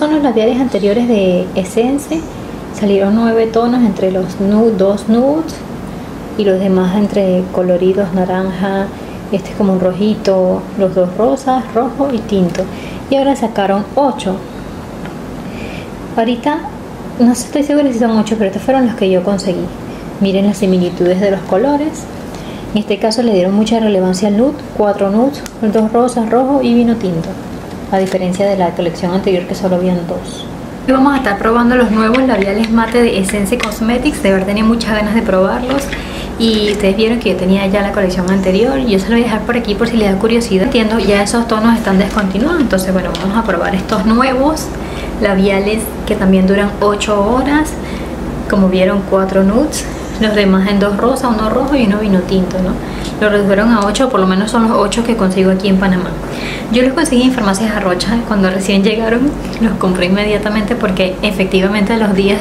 son los labiales anteriores de Essence. Salieron nueve tonos entre los nude, dos nudes y los demás entre coloridos naranja, este es como un rojito, los dos rosas, rojo y tinto. Y ahora sacaron ocho. Ahorita no estoy segura si son ocho, pero estos fueron los que yo conseguí. Miren las similitudes de los colores. En este caso le dieron mucha relevancia al nude, cuatro nudes, dos rosas, rojo y vino tinto, a diferencia de la colección anterior que solo habían dos. Y vamos a estar probando los nuevos labiales mate de Essence Cosmetics, de verdad tenía muchas ganas de probarlos. Y ustedes vieron que yo tenía ya la colección anterior. Yo se lo voy a dejar por aquí por si les da curiosidad. Entiendo ya esos tonos están descontinuados. Entonces bueno vamos a probar estos nuevos labiales que también duran 8 horas. Como vieron 4 nudes. Los demás en dos rosas, uno rojo y uno vino tinto, ¿no? Lo redujeron a 8, por lo menos son los 8 que consigo aquí en Panamá. Yo los conseguí en farmacias Arrocha cuando recién llegaron, los compré inmediatamente porque efectivamente los días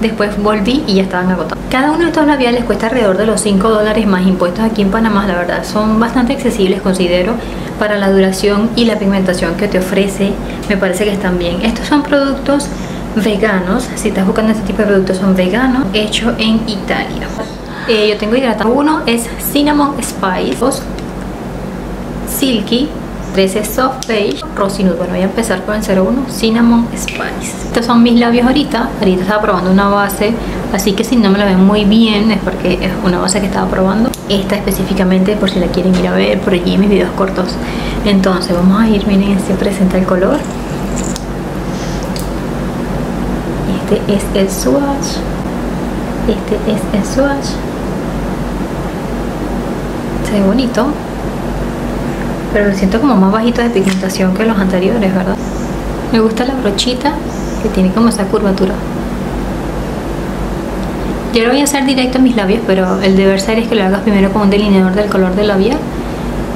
después volví y ya estaban agotados. Cada uno de estos labiales cuesta alrededor de los 5 dólares más impuestos aquí en Panamá, la verdad. Son bastante accesibles, considero, para la duración y la pigmentación que te ofrece. Me parece que están bien. Estos son productos veganos. Si estás buscando este tipo de productos, son veganos, hechos en Italia. Eh, yo tengo hidratado. Uno es Cinnamon Spice, dos Silky, 13 Soft Beige, Rosy Nude. Bueno, voy a empezar con el 01 Cinnamon Spice. Estos son mis labios ahorita. Ahorita estaba probando una base, así que si no me la ven muy bien es porque es una base que estaba probando. Esta específicamente, por si la quieren ir a ver por allí en mis videos cortos. Entonces, vamos a ir, miren, este presenta el color. Este es el swatch. Este es el swatch. Se bonito pero lo siento como más bajito de pigmentación que los anteriores, ¿verdad? Me gusta la brochita que tiene como esa curvatura. Yo lo voy a hacer directo en mis labios, pero el deber ser es que lo hagas primero con un delineador del color del labial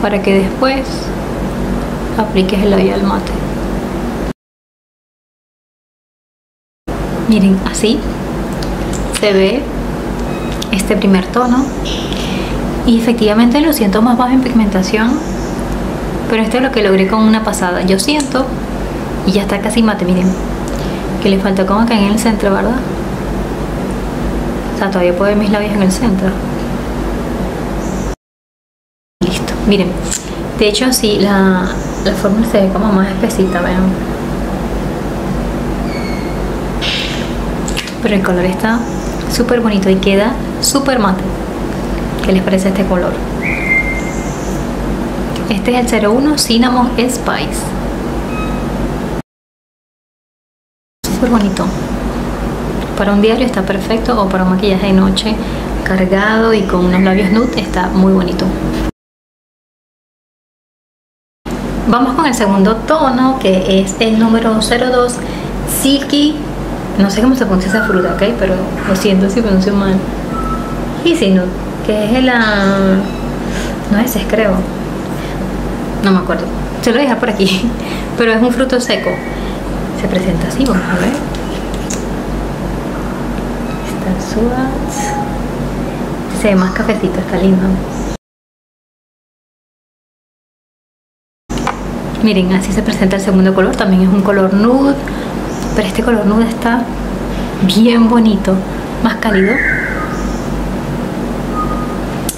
para que después apliques el labial mate. Miren, así se ve este primer tono y efectivamente lo siento más bajo en pigmentación pero esto es lo que logré con una pasada. Yo siento y ya está casi mate miren que le falta como acá en el centro verdad o sea todavía puedo ver mis labios en el centro. Listo miren. De hecho sí la, la forma se ve como más espesita vean. Pero el color está súper bonito y queda súper mate ¿qué les parece este color? Este es el 01 Cinnamon Spice. Súper bonito. Para un diario está perfecto o para un maquillaje de noche cargado y con unos labios nude está muy bonito. Vamos con el segundo tono que es el número 02 Silky. No sé cómo se pronuncia esa fruta, ¿ok? Pero lo siento si pronuncio mal. Y si no, que es el... Ah, no es, creo. No me acuerdo. Se lo deja por aquí. Pero es un fruto seco. Se presenta así vamos a ver. Está el swatch se ve más cafecito está lindo. Miren así se presenta el segundo color. También es un color nude. Pero este color nude está bien bonito más cálido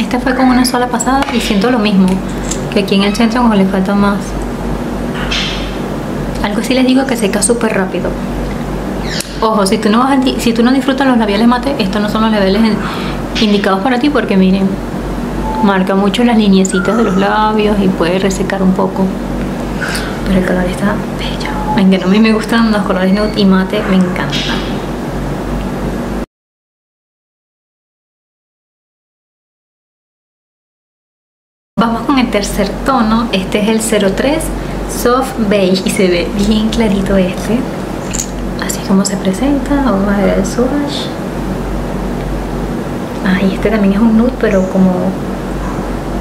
este fue con una sola pasada y siento lo mismo que aquí en el centro como le falta más. Algo así les digo que seca súper rápido. Ojo, si tú, no si tú no disfrutas los labiales mate estos no son los labiales indicados para ti porque miren marca mucho las lineecitas de los labios y puede resecar un poco. Pero el color está bello. Aunque a mí me gustan los colores nude y mate me encantan tercer tono, este es el 03 Soft Beige y se ve bien clarito este. Así como se presenta, vamos a ver el swatch. Ah, y este también es un nude, pero como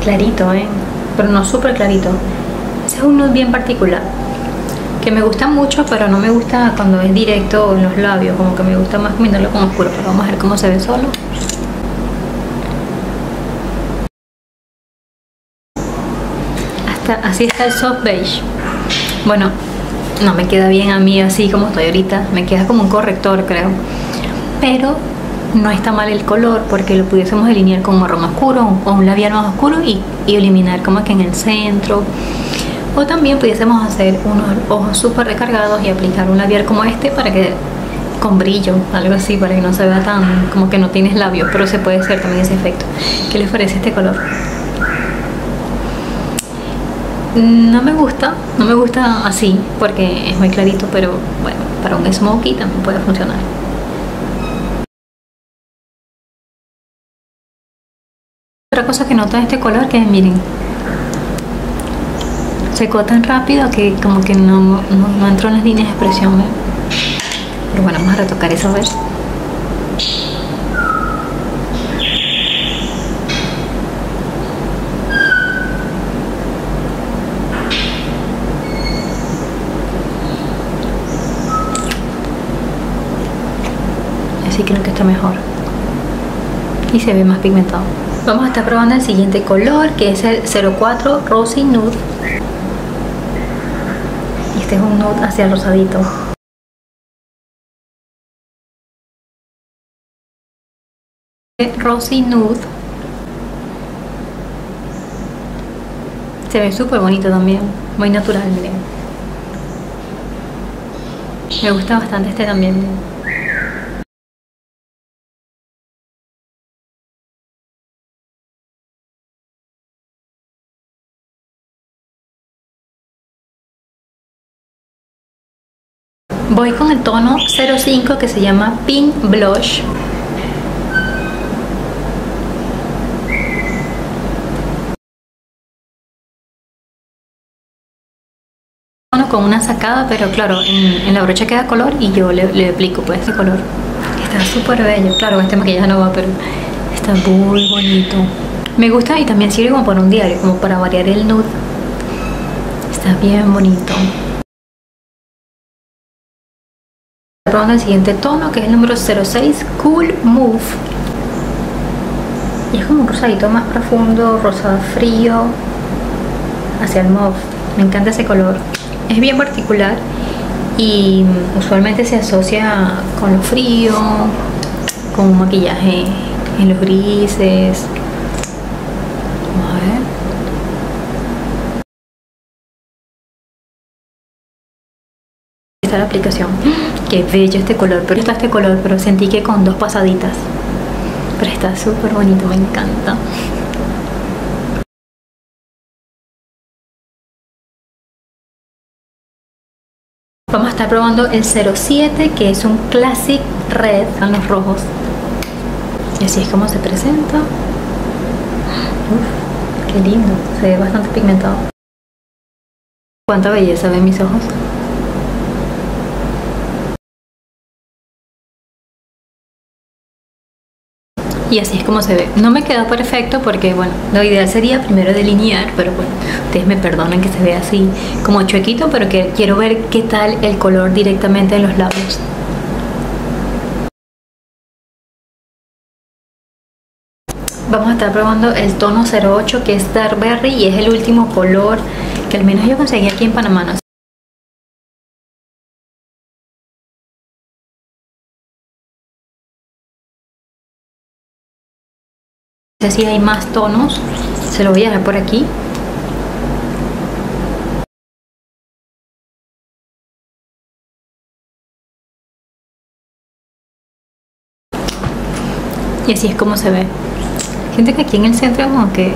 clarito, ¿eh? Pero no súper clarito. Ese es un nude bien particular. Que me gusta mucho, pero no me gusta cuando es directo en los labios. Como que me gusta más combinarlo con oscuro. Pero vamos a ver cómo se ve solo. Así está el soft beige bueno no me queda bien a mí así como estoy ahorita. Me queda como un corrector, creo. Pero no está mal el color porque lo pudiésemos delinear con marrón oscuro o un labial más oscuro y, y eliminar como que en el centro. O también pudiésemos hacer unos ojos súper recargados y aplicar un labial como este para que con brillo, algo así, para que no se vea tan como que no tienes labios, pero se puede hacer también ese efecto. ¿Qué les parece este color? No me gusta, no me gusta así porque es muy clarito, pero bueno, para un smokey también puede funcionar. Otra cosa que noto en este color que miren, secó tan rápido que como que no, no, entró en las líneas de expresión. Pero bueno, vamos a retocar eso a ver. Así creo que mejor. Y se ve más pigmentado. Vamos a estar probando el siguiente color que es el 04 Rosy Nude. Y este es un nude hacia el rosadito. Rosy Nude. Se ve súper bonito también, muy natural, miren. Me gusta bastante este también. Voy con el tono 05 que se llama Pink Blush. con una sacada, pero claro, en, la brocha queda color y yo le, le aplico pues ese color. Está súper bello, claro, este maquillaje no va, pero está muy bonito. Me gusta y también sirve como para un diario, como para variar el nude. Está bien bonito. Probando el siguiente tono, que es el número 06, Cool Move. Y es como un rosadito más profundo, rosado frío, hacia el mauve. Me encanta ese color es bien particular y usualmente se asocia con lo frío, con un maquillaje en los grises. Vamos a ver. Está la aplicación. Qué bello este color, pero está este color, pero sentí que con dos pasaditas. Pero está súper bonito, me encanta. Vamos a estar probando el 07 que es un Classic Red en los rojos. Y así es como se presenta. Uf, qué lindo, se ve bastante pigmentado. Cuánta belleza ven mis ojos. Y así es como se ve. No me quedó perfecto porque, bueno, lo ideal sería primero delinear, pero bueno, ustedes me perdonan que se vea así como chuequito, pero que quiero ver qué tal el color directamente en los labios. Vamos a estar probando el tono 08 que es Dark Berry y es el último color que al menos yo conseguí aquí en Panamá. Si hay más tonos. Se lo voy a dejar por aquí. Y así es como se ve. Gente que aquí en el centro como que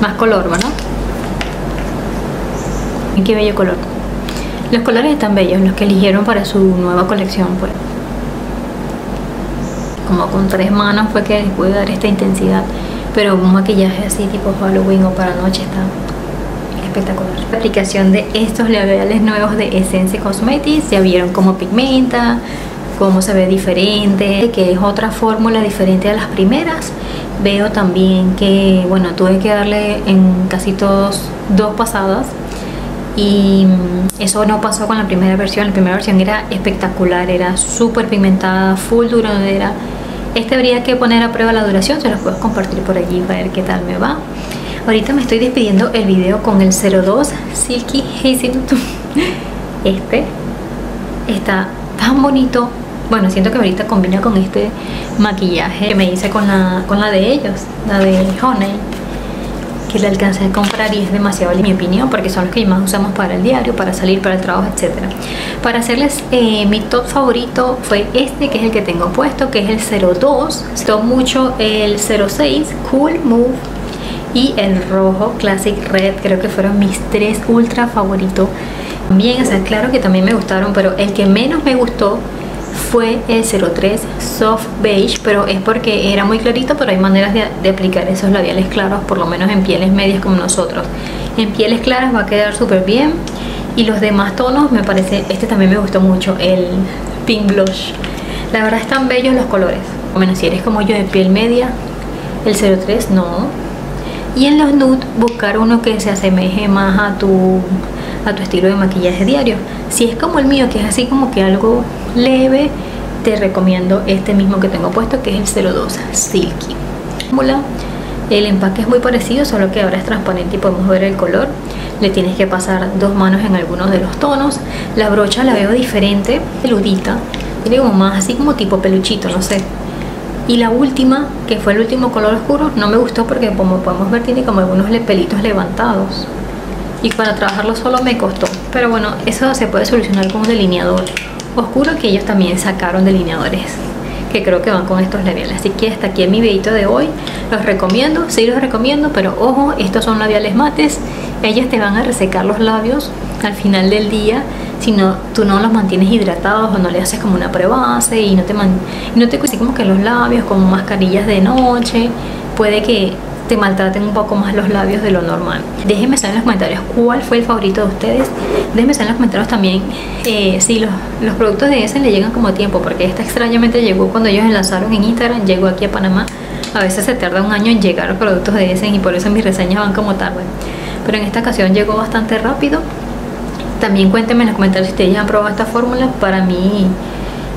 más color ¿verdad? qué bello color. Los colores están bellos los que eligieron para su nueva colección pues como con tres manos fue que les pude dar esta intensidad. Pero un maquillaje así tipo Halloween o para noche está espectacular. La aplicación de estos labiales nuevos de Essence Cosmetics ya vieron cómo pigmenta cómo se ve diferente que es otra fórmula diferente a las primeras. Veo también que bueno tuve que darle en casi todos dos pasadas y eso no pasó con la primera versión la primera versión era espectacular era súper pigmentada full duradera este habría que poner a prueba la duración, se los puedo compartir por allí para ver qué tal me va. Ahorita me estoy despidiendo el video con el 02 Silky Hazelnut. Este está tan bonito. Bueno, siento que ahorita combina con este maquillaje que me hice con la, con la de ellos, la de Honey que le alcancé a comprar y es demasiado en mi opinión porque son los que más usamos para el diario, para salir, para el trabajo, etcétera. Para hacerles eh, mi top favorito fue este que es el que tengo puesto, que es el 02. Estoy mucho el 06 Cool Move y el rojo Classic Red, creo que fueron mis tres ultra favoritos. Bien, o sea, claro que también me gustaron, pero el que menos me gustó fue el 03 Soft Beige, pero es porque era muy clarito, pero hay maneras de, aplicar esos labiales claros, por lo menos en pieles medias como nosotros. En pieles claras va a quedar súper bien. Y los demás tonos, me parece, este también me gustó mucho, el Pink Blush. La verdad están bellos los colores. O menos si eres como yo de piel media, el 03 no. Y en los nude buscar uno que se asemeje más a tu a tu estilo de maquillaje diario. Si es como el mío, que es así como que algo leve, te recomiendo este mismo que tengo puesto, que es el 02 Silky. El empaque es muy parecido, solo que ahora es transparente y podemos ver el color. Le tienes que pasar dos manos en algunos de los tonos. La brocha la veo diferente, peludita. Tiene como más así como tipo peluchito, no sé. Y la última, que fue el último color oscuro, no me gustó porque como podemos ver tiene como algunos pelitos levantados y para trabajarlo solo me costó pero bueno eso se puede solucionar con un delineador oscuro que ellos también sacaron delineadores que creo que van con estos labiales. Así que hasta aquí en mi videito de hoy. Los recomiendo, sí los recomiendo pero ojo, estos son labiales mates. Ellos te van a resecar los labios al final del día si no, tú no los mantienes hidratados o no le haces como una prebase y no te, man, no te como que los labios como mascarillas de noche. Puede que te maltraten un poco más los labios de lo normal. Déjenme saber en los comentarios cuál fue el favorito de ustedes. Déjenme saber en los comentarios también eh, si los, los, productos de Essen le llegan como tiempo, porque esta extrañamente llegó cuando ellos lanzaron en Instagram, llegó aquí a Panamá. A veces se tarda un año en llegar los productos de Essen y por eso mis reseñas van como tarde. Pero en esta ocasión llegó bastante rápido. También cuéntenme en los comentarios si ustedes ya han probado esta fórmula. Para mí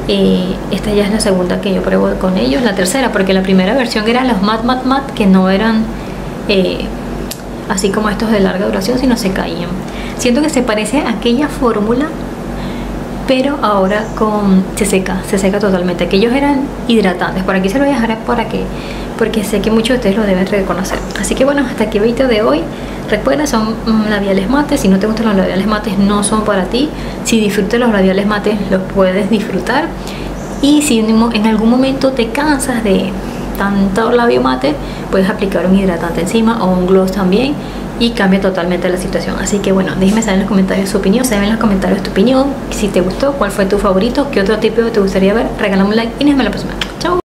esta ya es la segunda que yo pruebo con ellos, la tercera, porque la primera versión era los mat mat mat que no eran eh, así como estos de larga duración, sino se caían. Siento que se parece a aquella fórmula, pero ahora con se seca, se seca totalmente. Aquellos eran hidratantes. Por aquí se lo voy a dejar para que, porque sé que muchos de ustedes lo deben reconocer. Así que bueno, hasta aquí el video de hoy. Recuerda, son labiales mates. Si no te gustan los labiales mates, no son para ti. Si disfrutas los labiales mates, los puedes disfrutar. Y si en algún momento te cansas de tanto labio mate, puedes aplicar un hidratante encima o un gloss también y cambia totalmente la situación. Así que bueno, déjame saber en los comentarios su opinión. Saben en los comentarios tu opinión. Si te gustó, cuál fue tu favorito, qué otro tipo te gustaría ver. Regálame un like y nos la próxima. Chao.